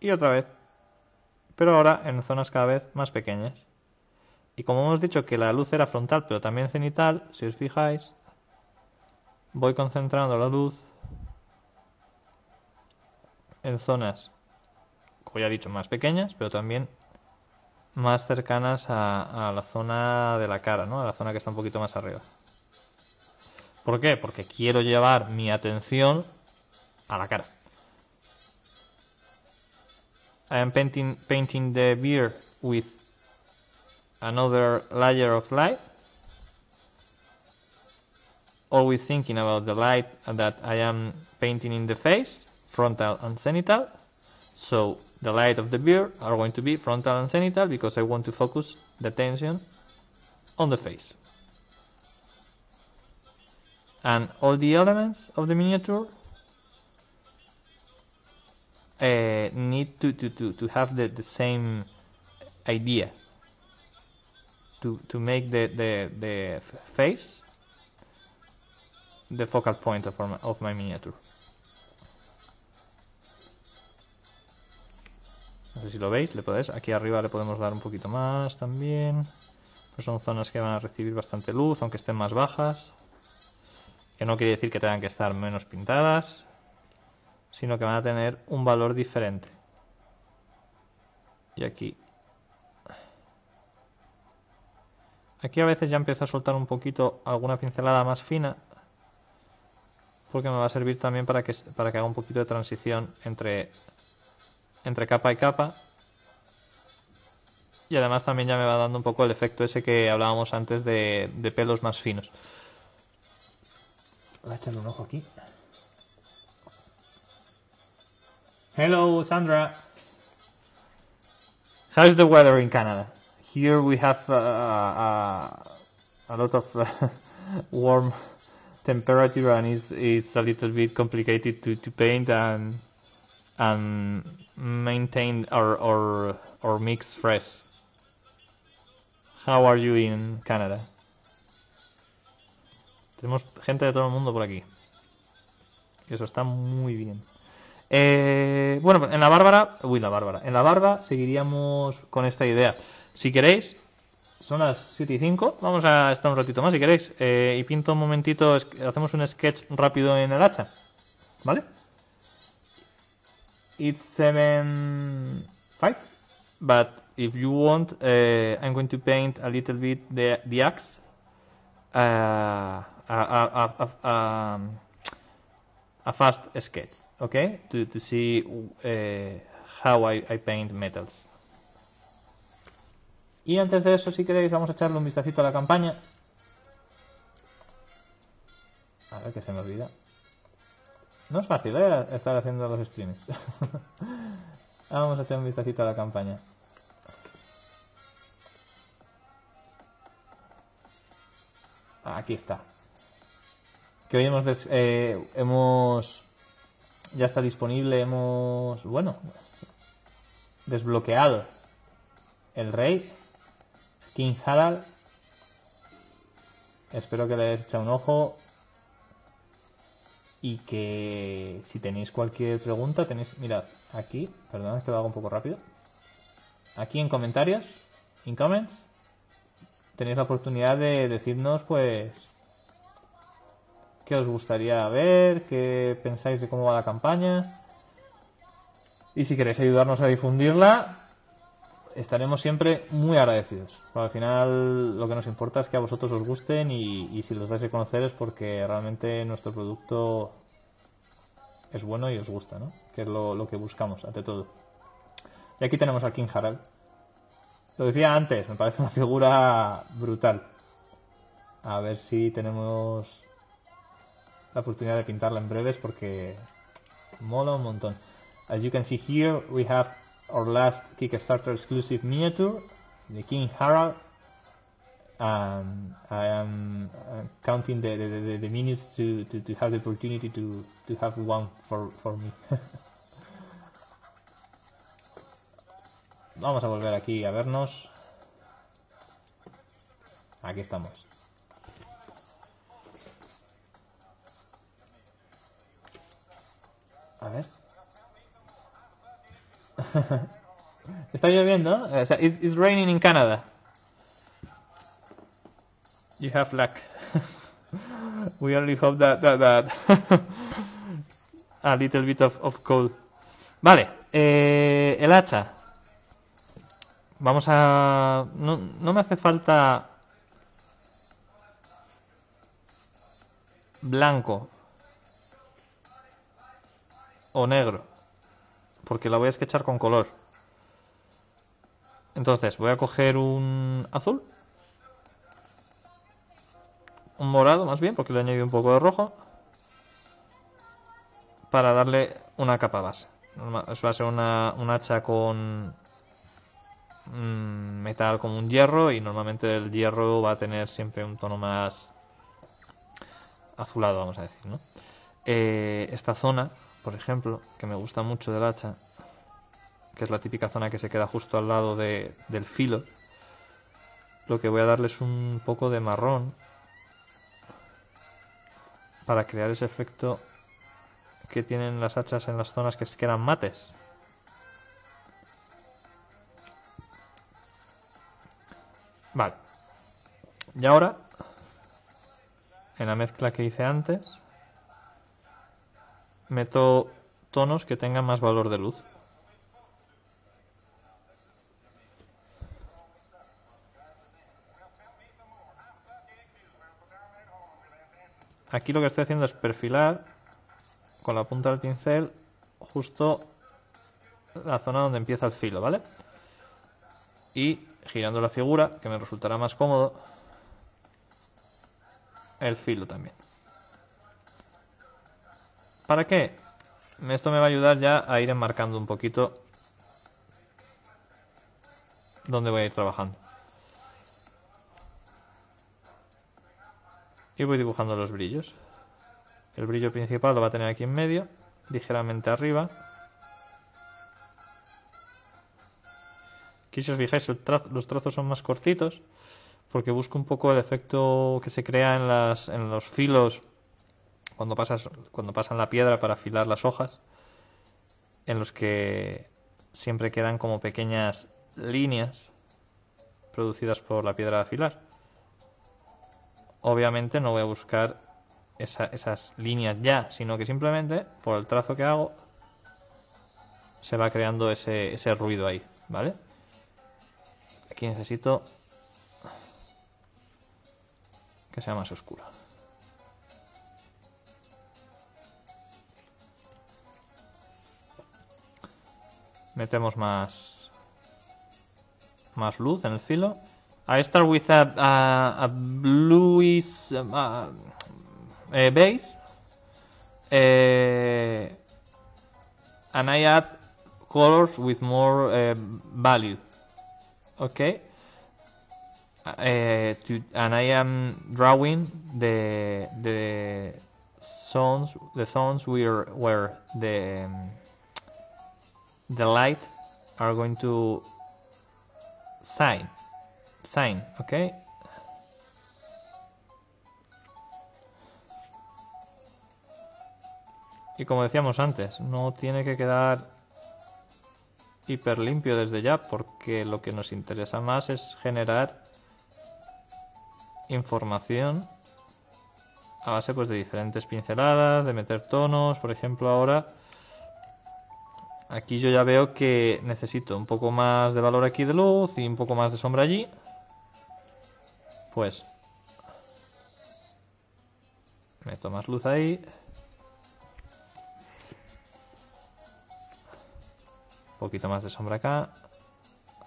Y otra vez. Pero ahora en zonas cada vez más pequeñas. Y como hemos dicho que la luz era frontal pero también cenital, si os fijáis, voy concentrando la luz en zonas, como ya he dicho, más pequeñas, pero también más cercanas a, la zona de la cara, ¿no? A la zona que está un poquito más arriba. ¿Por qué? Porque quiero llevar mi atención a la cara. I am painting painting the beer with another layer of light. Always thinking about the light that I am painting in the face frontal and zenithal so the light of the beard are going to be frontal and zenithal because I want to focus the attention on the face. And all the elements of the miniature uh, need to, to, to, to have the, the same idea to, to make the, the, the face the focal point of, my, of my miniature. No sé si lo veis, le podéis, aquí arriba le podemos dar un poquito más también. Pues son zonas que van a recibir bastante luz, aunque estén más bajas. Que no quiere decir que tengan que estar menos pintadas, sino que van a tener un valor diferente. Y aquí. Aquí a veces ya empiezo a soltar un poquito alguna pincelada más fina, porque me va a servir también para que, para que haga un poquito de transición entre, entre capa y capa. Y además también ya me va dando un poco el efecto ese que hablábamos antes de, de pelos más finos. Voy a echarle un ojo aquí. Hello, Sandra. How's the weather in Canada? Here we have uh, uh, a lot of uh, warm temperature and it's, it's a little bit complicated to, to paint and and maintain or, or, or mix fresh. How are you in Canada? Tenemos gente de todo el mundo por aquí. Eso está muy bien. Eh, bueno, en la Bárbara, uy, la Bárbara, en la Barba seguiríamos con esta idea. Si queréis, son las 7 y 5, vamos a estar un ratito más si queréis. Eh, y pinto un momentito, hacemos un sketch rápido en el hacha, ¿vale? It's 7, 5, but if you want, uh, I'm going to paint a little bit the, the axe. Uh, a, a, a, a, a fast sketch. Okay to, to see uh, how I, I paint metals. Y antes de eso si queréis vamos a echarle un vistacito a la campaña. A ver que se me olvida. No es fácil ¿eh? estar haciendo los streams vamos a echar un vistacito a la campaña. Aquí está. Que hoy hemos, eh, hemos ya está disponible, hemos, bueno, desbloqueado el rey, King Harald. Espero que le hayáis echado un ojo y que si tenéis cualquier pregunta, tenéis, mirad, aquí, perdón, que lo hago un poco rápido. Aquí en comentarios, en comments, tenéis la oportunidad de decirnos, pues, qué os gustaría ver, qué pensáis de cómo va la campaña. Y si queréis ayudarnos a difundirla, estaremos siempre muy agradecidos. al final lo que nos importa es que a vosotros os gusten y, si los vais a conocer es porque realmente nuestro producto es bueno y os gusta, ¿no? Que es lo, lo que buscamos, ante todo. Y aquí tenemos al King Harald. Lo decía antes, me parece una figura brutal. A ver si tenemos la oportunidad de pintarla en breves porque mola un montón. As you can see here, we have our last Kickstarter exclusive miniature, the King Harald. And I am uh, counting the, the minutes to, to, to, have the opportunity to, to have one for, for me. Vamos a volver aquí a vernos. Aquí estamos. Está lloviendo. O sea, it's, it's raining in Canada. You have luck. We only hope that, that, that a little bit of, of cold. Vale, eh, el hacha. Vamos a... No, no me hace falta blanco o negro. Porque la voy a sketchar con color. Entonces, voy a coger un azul. Un morado, más bien, porque le añadido un poco de rojo. Para darle una capa base. Eso va a ser una, un hacha con metal como un hierro y normalmente el hierro va a tener siempre un tono más azulado, vamos a decir, ¿no? Eh, esta zona, por ejemplo, que me gusta mucho del hacha, que es la típica zona que se queda justo al lado de, del filo, lo que voy a darle es un poco de marrón para crear ese efecto que tienen las hachas en las zonas que se quedan mates. Vale. Y ahora, en la mezcla que hice antes, meto tonos que tengan más valor de luz. Aquí lo que estoy haciendo es perfilar con la punta del pincel justo la zona donde empieza el filo, ¿vale? Y girando la figura, que me resultará más cómodo, el filo también. ¿Para qué? Esto me va a ayudar ya a ir enmarcando un poquito dónde voy a ir trabajando. Y voy dibujando los brillos. El brillo principal lo va a tener aquí en medio, ligeramente arriba. Aquí si os fijáis los trazos son más cortitos porque busco un poco el efecto que se crea en, las, en los filos cuando, pasas, cuando pasan la piedra para afilar las hojas, en los que siempre quedan como pequeñas líneas producidas por la piedra de afilar. Obviamente no voy a buscar esas líneas ya, sino que simplemente por el trazo que hago se va creando ese, ese ruido ahí, ¿vale? Aquí necesito que sea más oscura. Metemos más más luz en el filo. I start with a, a, a bluish base uh, and I add colors with more uh, value. Okay. Uh, to, and I am drawing the the zones the zones where where the um, the light are going to sign. Sign okay y como decíamos antes no tiene que quedar hiper limpio desde ya porque lo que nos interesa más es generar información a base pues de diferentes pinceladas, de meter tonos, por ejemplo ahora aquí yo ya veo que necesito un poco más de valor aquí de luz y un poco más de sombra allí. Pues meto más luz ahí. Un poquito más de sombra acá.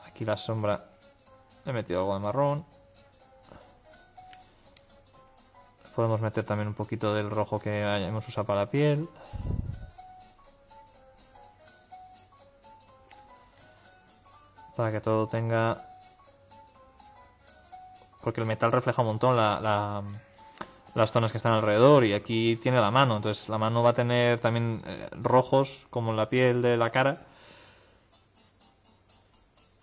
Aquí la sombra he metido algo de marrón. Podemos meter también un poquito del rojo que hayamos usado para la piel. Para que todo tenga... Porque el metal refleja un montón las zonas que están alrededor y aquí tiene la mano. Entonces la mano va a tener también eh, rojos como la piel de la cara.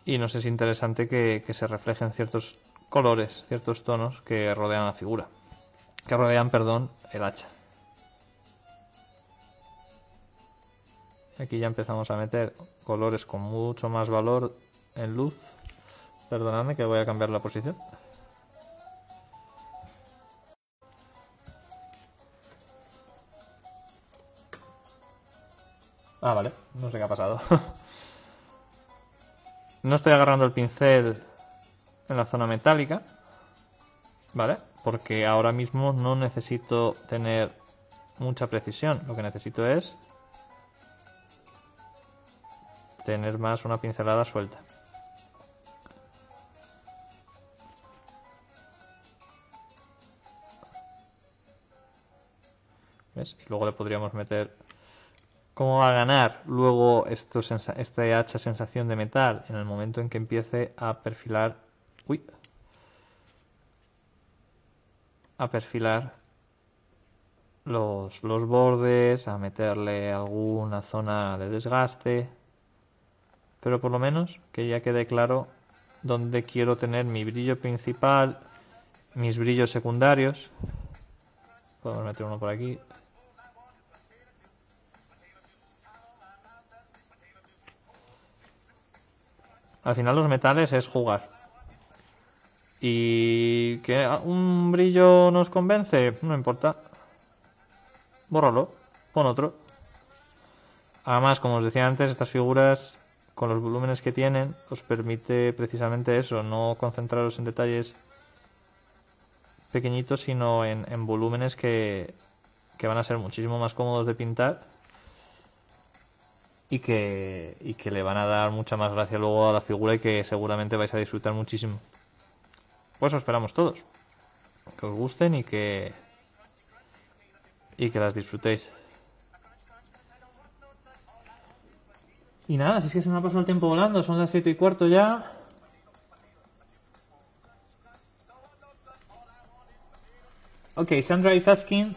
Y nos es interesante que se reflejen ciertos colores, ciertos tonos que rodean la figura que rodean, perdón, el hacha. Aquí ya empezamos a meter colores con mucho más valor en luz. Perdonadme que voy a cambiar la posición. Ah, vale, no sé qué ha pasado. no estoy agarrando el pincel en la zona metálica, ¿vale? porque ahora mismo no necesito tener mucha precisión, lo que necesito es tener más una pincelada suelta. Luego le podríamos meter... ¿Cómo va a ganar luego esto, este hacha sensación de metal? En el momento en que empiece a perfilar... Uy. A perfilar los, los bordes, a meterle alguna zona de desgaste. Pero por lo menos que ya quede claro dónde quiero tener mi brillo principal, mis brillos secundarios. Podemos meter uno por aquí. Al final los metales es jugar. Y que un brillo nos convence, no importa. Bórralo, pon otro. Además, como os decía antes, estas figuras con los volúmenes que tienen os permite precisamente eso, no concentraros en detalles pequeñitos, sino en, en volúmenes que, que van a ser muchísimo más cómodos de pintar y que, y que le van a dar mucha más gracia luego a la figura y que seguramente vais a disfrutar muchísimo. Pues eso esperamos todos. Que os gusten y que y que las disfrutéis. Y nada, si es que se me ha pasado el tiempo volando, son las 7 y cuarto ya. Okay, Sandra is asking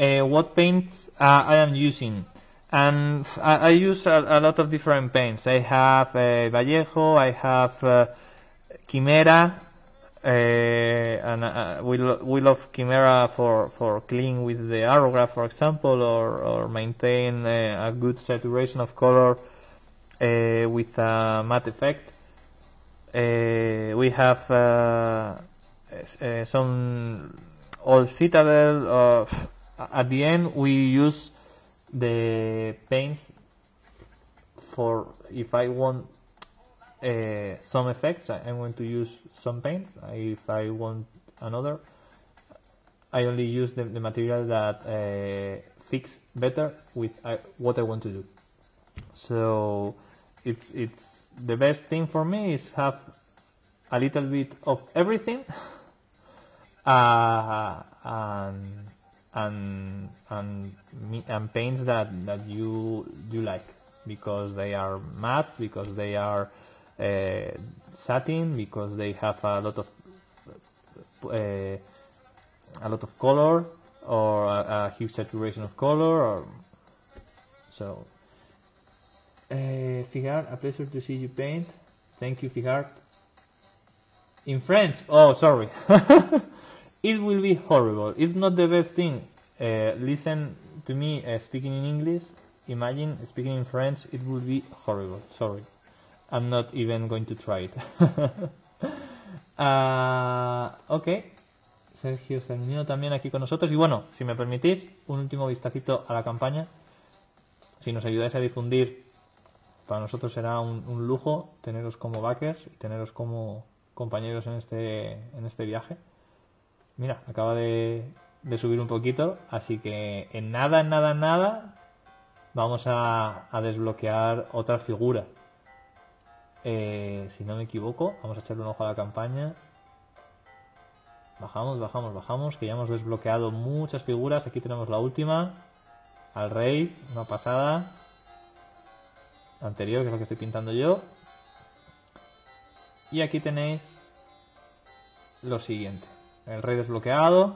uh, what paints uh, I am using. And I use a, a lot of different paints. I have uh, Vallejo, I have uh, Chimera, uh, and uh, we, lo- we love Chimera for, for clean with the aerograph, for example, or, or maintain uh, a good saturation of color uh, with a matte effect. We have some old Citadel. Uh, f- at the end, we use the paints for if I want uh, some effects, I- I'm going to use some paints. If I want another, I only use the, the material that uh, fits better with uh, what I want to do. So it's it's the best thing for me is have a little bit of everything uh, and and and and paints that that you you like because they are matte because they are uh, satin because they have a lot of uh, a lot of color or a, a huge saturation of color or so uh, Figart, a pleasure to see you paint. Thank you, Figart. In French? Oh, sorry. it will be horrible. It's not the best thing. Uh, listen to me uh, speaking in English. Imagine speaking in French. It will be horrible. Sorry. I'm not even going to try it. Ah, ok. Sergio Sarmiento también aquí con nosotros. Y bueno, si me permitís, un último vistacito a la campaña. Si nos ayudáis a difundir para nosotros será un, un lujo teneros como backers y teneros como compañeros en este, en este viaje. Mira, acaba de, de subir un poquito, así que en nada, en nada, en nada vamos a, a desbloquear otra figura. Eh, si no me equivoco, vamos a echarle un ojo a la campaña. Bajamos, bajamos, bajamos, que ya hemos desbloqueado muchas figuras. Aquí tenemos la última, al rey, una pasada anterior, que es lo que estoy pintando yo. Y aquí tenéis lo siguiente. El rey desbloqueado,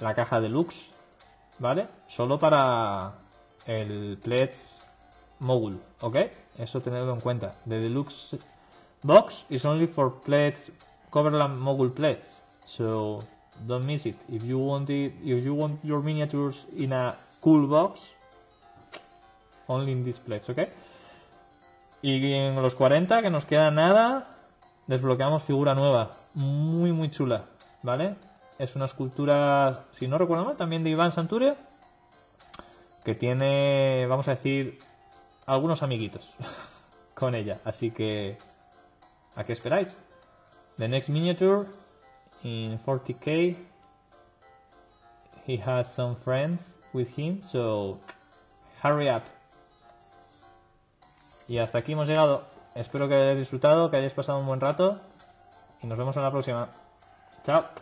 la caja deluxe, ¿vale? Solo para el Pledge Mogul, ¿ok? Eso tenedlo en cuenta. The deluxe box is only for Pledge Coverland Mogul Pledge. So don't miss it. If you want it, if you want your miniatures in a cool box, only in this pledge, ¿ok? Y en los 40, que nos queda nada, desbloqueamos figura nueva. Muy, muy chula, ¿vale? Es una escultura, si no recuerdo mal, también de Iván Santure, que tiene, vamos a decir, algunos amiguitos con ella. Así que, ¿a qué esperáis? The next miniature in 40k. He has some friends with him, so hurry up. Y hasta aquí hemos llegado. Espero que hayáis disfrutado, que hayáis pasado un buen rato. Y nos vemos en la próxima. Chao.